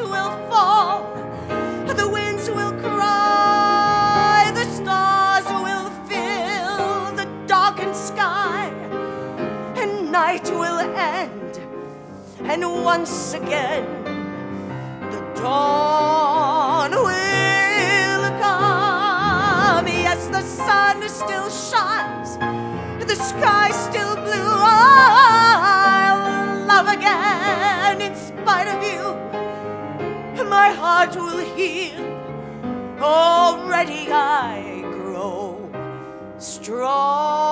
will fall, the winds will cry, the stars will fill the darkened sky, and night will end, and once again the dawn will come. Yes, the sun still shines, the sky still blue. I'll love again in spite of you. My heart will heal. Already I grow strong.